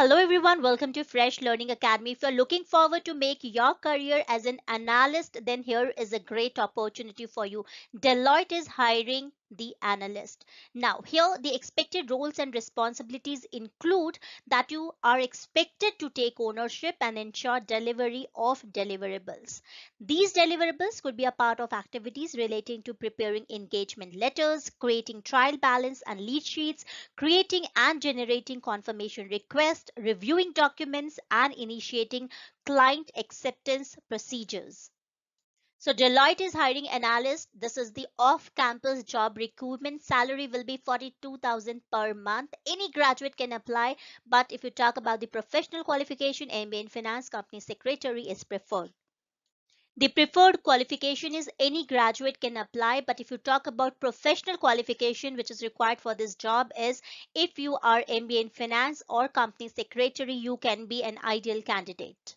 Hello everyone, welcome to Fresh Learning Academy. If you're looking forward to make your career as an analyst, then here is a great opportunity for you. Deloitte is hiring the analyst. Now, here the expected roles and responsibilities include that you are expected to take ownership and ensure delivery of deliverables. These deliverables could be a part of activities relating to preparing engagement letters, creating trial balance and lead sheets, creating and generating confirmation requests, reviewing documents, and initiating client acceptance procedures. So Deloitte is hiring analysts. This is the off-campus job recruitment. Salary will be 42,000 per month. Any graduate can apply. But if you talk about the professional qualification, MBA in Finance Company Secretary is preferred. The preferred qualification is any graduate can apply, but if you talk about professional qualification which is required for this job is if you are MBA in finance or company secretary, you can be an ideal candidate.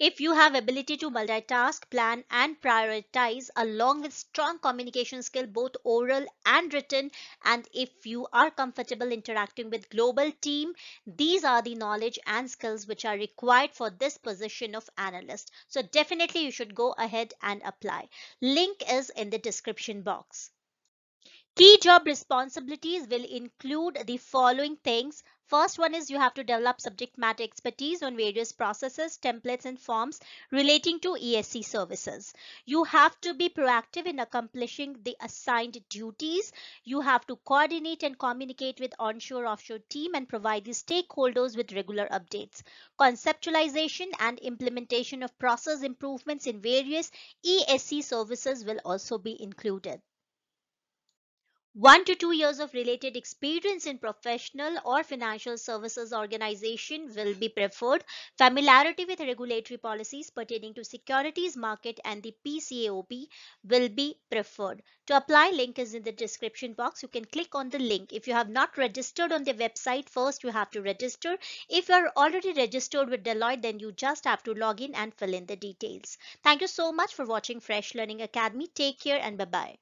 If you have ability to multitask, plan and prioritize along with strong communication skill both oral and written and if you are comfortable interacting with global team, these are the knowledge and skills which are required for this position of analyst. So definitely you should go ahead and apply. Link is in the description box. Key job responsibilities will include the following things. First one is you have to develop subject matter expertise on various processes, templates and forms relating to ESC services. You have to be proactive in accomplishing the assigned duties. You have to coordinate and communicate with onshore offshore team and provide the stakeholders with regular updates. Conceptualization and implementation of process improvements in various ESC services will also be included. One to two years of related experience in professional or financial services organization will be preferred. Familiarity with regulatory policies pertaining to securities market and the PCAOB will be preferred. To apply, link is in the description box. You can click on the link. If you have not registered on the website, first you have to register. If you are already registered with Deloitte, then you just have to log in and fill in the details. Thank you so much for watching Fresh Learning Academy. Take care and bye-bye.